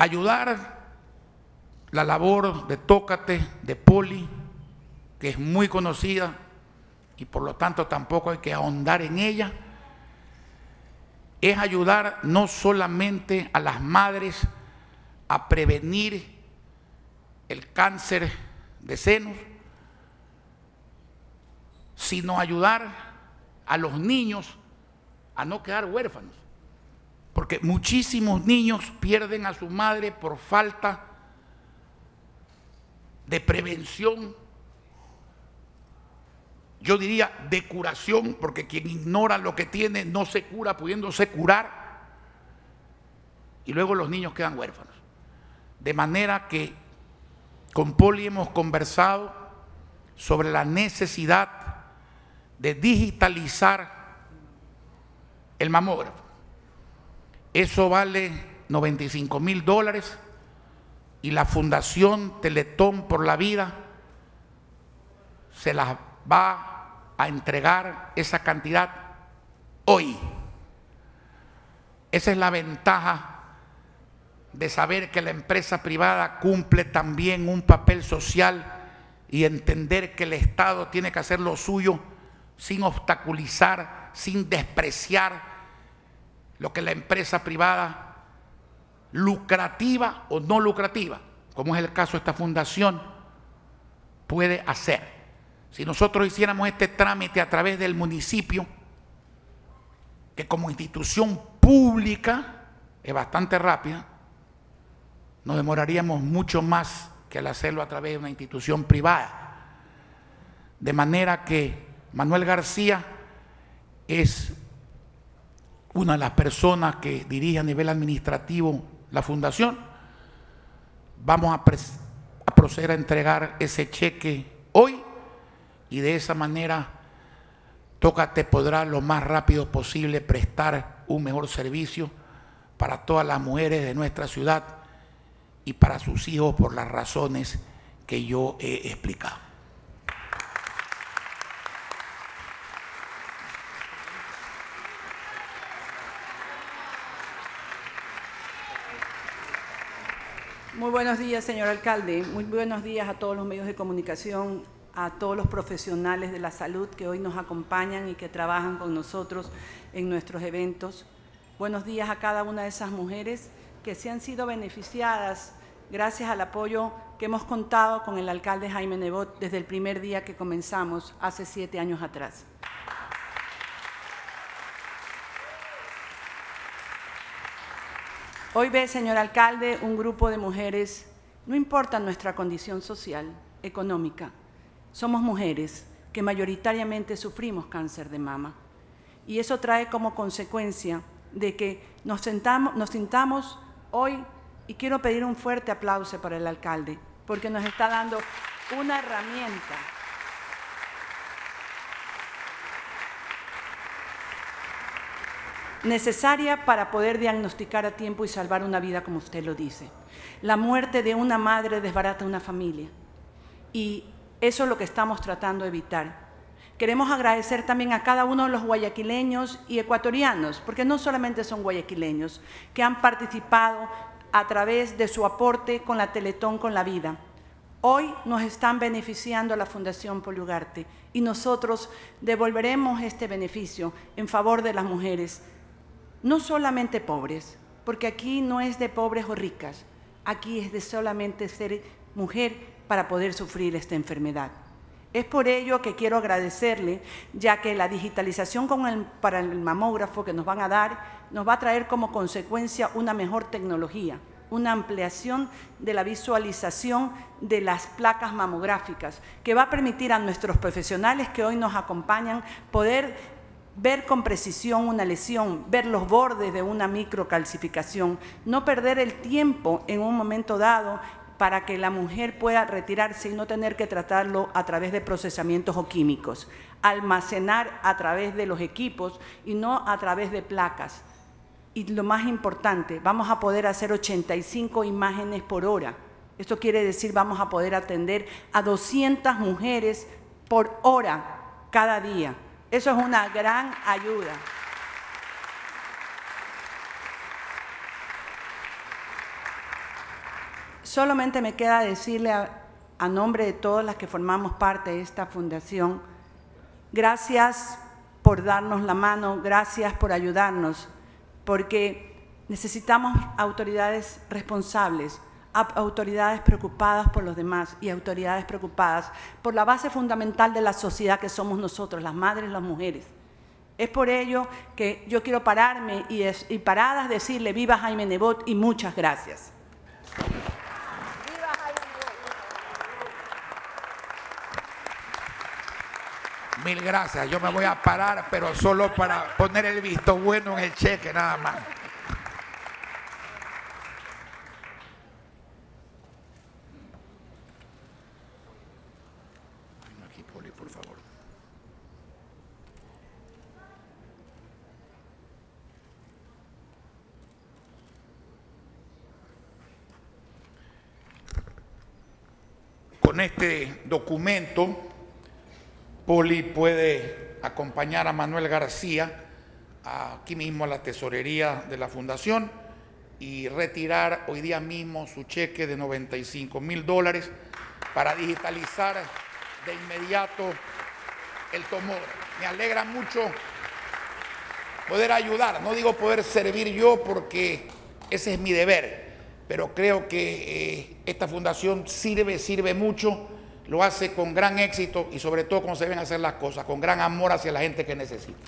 ayudar la labor de Tócate, de Poli, que es muy conocida y por lo tanto tampoco hay que ahondar en ella, es ayudar no solamente a las madres a prevenir el cáncer de senos, sino ayudar a los niños a no quedar huérfanos. Porque muchísimos niños pierden a su madre por falta de prevención, yo diría de curación, porque quien ignora lo que tiene no se cura pudiéndose curar, y luego los niños quedan huérfanos. De manera que con Poli hemos conversado sobre la necesidad de digitalizar el mamógrafo. Eso vale 95 mil dólares y la Fundación Teletón por la Vida se las va a entregar esa cantidad hoy. Esa es la ventaja de saber que la empresa privada cumple también un papel social y entender que el Estado tiene que hacer lo suyo sin obstaculizar, sin despreciar lo que la empresa privada lucrativa o no lucrativa, como es el caso de esta fundación, puede hacer. Si nosotros hiciéramos este trámite a través del municipio, que como institución pública es bastante rápida, nos demoraríamos mucho más que al hacerlo a través de una institución privada. De manera que Manuel García es una de las personas que dirige a nivel administrativo la fundación, vamos a, proceder a entregar ese cheque hoy y de esa manera Tócate podrá lo más rápido posible prestar un mejor servicio para todas las mujeres de nuestra ciudad y para sus hijos por las razones que yo he explicado. Muy buenos días, señor alcalde. Muy buenos días a todos los medios de comunicación, a todos los profesionales de la salud que hoy nos acompañan y que trabajan con nosotros en nuestros eventos. Buenos días a cada una de esas mujeres que se han sido beneficiadas gracias al apoyo que hemos contado con el alcalde Jaime Nebot desde el primer día que comenzamos hace siete años atrás. Hoy ve, señor alcalde, un grupo de mujeres, no importa nuestra condición social, económica, somos mujeres que mayoritariamente sufrimos cáncer de mama. Y eso trae como consecuencia de que nos, sentamos, nos sintamos hoy, y quiero pedir un fuerte aplauso para el alcalde, porque nos está dando una herramienta necesaria para poder diagnosticar a tiempo y salvar una vida, como usted lo dice. La muerte de una madre desbarata una familia y eso es lo que estamos tratando de evitar. Queremos agradecer también a cada uno de los guayaquileños y ecuatorianos, porque no solamente son guayaquileños, que han participado a través de su aporte con la Teletón con la vida. Hoy nos están beneficiando la Fundación Poliugarte y nosotros devolveremos este beneficio en favor de las mujeres no solamente pobres, porque aquí no es de pobres o ricas, aquí es de solamente ser mujer para poder sufrir esta enfermedad. Es por ello que quiero agradecerle, ya que la digitalización para el mamógrafo que nos van a dar nos va a traer como consecuencia una mejor tecnología, una ampliación de la visualización de las placas mamográficas, que va a permitir a nuestros profesionales que hoy nos acompañan poder ver con precisión una lesión, ver los bordes de una microcalcificación, no perder el tiempo en un momento dado para que la mujer pueda retirarse y no tener que tratarlo a través de procesamientos o químicos, almacenar a través de los equipos y no a través de placas. Y lo más importante, vamos a poder hacer 85 imágenes por hora. Esto quiere decir vamos a poder atender a 200 mujeres por hora cada día. Eso es una gran ayuda. Solamente me queda decirle a, nombre de todas las que formamos parte de esta fundación, gracias por darnos la mano, gracias por ayudarnos, porque necesitamos autoridades responsables, autoridades preocupadas por los demás y autoridades preocupadas por la base fundamental de la sociedad que somos nosotros, las madres las mujeres. Es por ello que yo quiero pararme y paradas decirle viva Jaime Nebot y muchas gracias. Mil gracias. Yo me voy a parar, pero solo para poner el visto bueno en el cheque, nada más. Aquí, Poli, por favor. Con este documento, Poli puede acompañar a Manuel García aquí mismo a la tesorería de la fundación y retirar hoy día mismo su cheque de 95 mil dólares para digitalizar de inmediato el tomor. Me alegra mucho poder ayudar, no digo poder servir yo porque ese es mi deber, pero creo que eh, esta fundación sirve, sirve mucho, lo hace con gran éxito y sobre todo como se deben hacer las cosas, con gran amor hacia la gente que necesita.